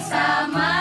sama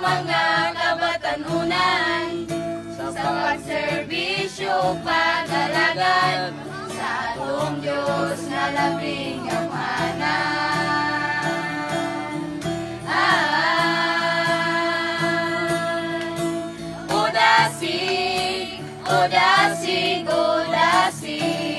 mga kabatanunan Sa pagserbisyo, pag-alagad Sa atong Diyos na labing amanan. Ah, Udasig, udasig, udasig Udasig,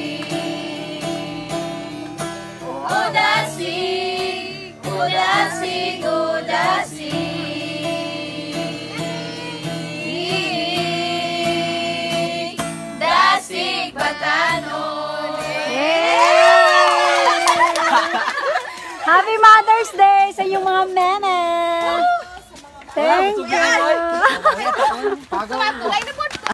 Happy Mother's Day sa inyong mga meme! Thank you!